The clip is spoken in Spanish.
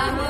Vamos.